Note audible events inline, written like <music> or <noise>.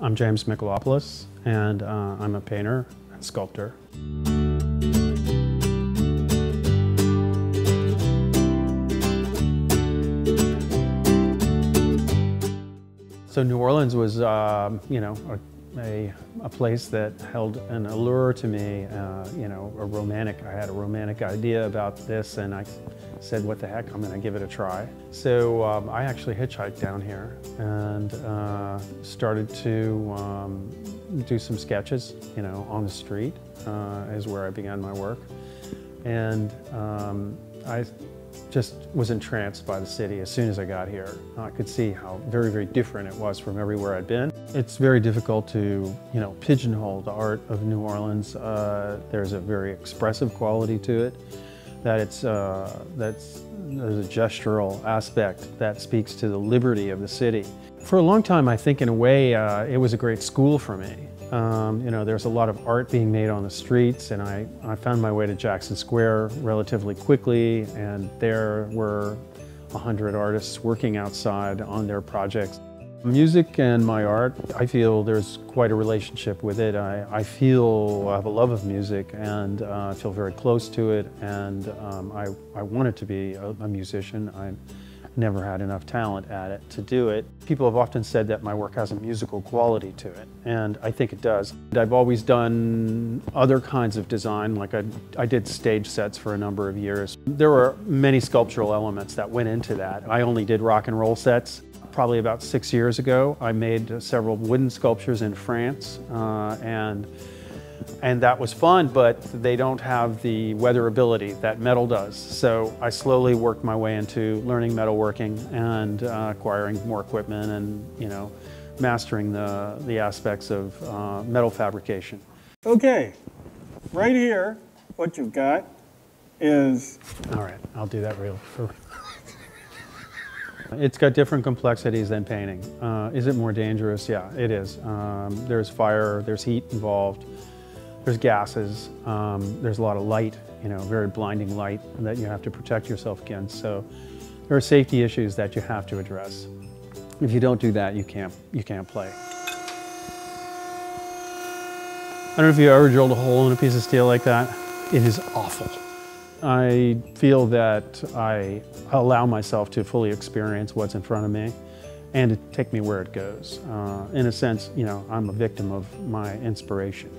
I'm James Michalopoulos, and uh, I'm a painter and sculptor. So New Orleans was, um, you know, a, a, a, place that held an allure to me, uh, you know, a romantic, I had a romantic idea about this and I said, what the heck, I'm gonna give it a try. So um, I actually hitchhiked down here and uh, started to um, do some sketches, you know, on the street uh, is where I began my work. And um, I just was entranced by the city as soon as I got here. I could see how very, very different it was from everywhere I'd been. It's very difficult to, you know, pigeonhole the art of New Orleans. Uh, there's a very expressive quality to it. That it's, uh, that's, there's a gestural aspect that speaks to the liberty of the city. For a long time, I think in a way, uh, it was a great school for me. Um, you know, there's a lot of art being made on the streets, and I, I found my way to Jackson Square relatively quickly, and there were 100 artists working outside on their projects. Music and my art, I feel there's quite a relationship with it. I, I feel I have a love of music and uh, I feel very close to it, and um, I, I wanted to be a, a musician. I, never had enough talent at it to do it. People have often said that my work has a musical quality to it, and I think it does. I've always done other kinds of design, like I, I did stage sets for a number of years. There were many sculptural elements that went into that. I only did rock and roll sets. Probably about six years ago, I made several wooden sculptures in France, uh, and and that was fun, but they don't have the weatherability that metal does. So I slowly worked my way into learning metalworking and uh, acquiring more equipment and, you know, mastering the, the aspects of uh, metal fabrication. Okay, right here, what you've got is... All right, I'll do that real. for... <laughs> It's got different complexities than painting. Uh, is it more dangerous? Yeah, it is. Um, there's fire, there's heat involved. There's gases, um, there's a lot of light, you know, very blinding light that you have to protect yourself against. So there are safety issues that you have to address. If you don't do that, you can't, you can't play. I don't know if you ever drilled a hole in a piece of steel like that. It is awful. I feel that I allow myself to fully experience what's in front of me and to take me where it goes. Uh, in a sense, you know, I'm a victim of my inspiration.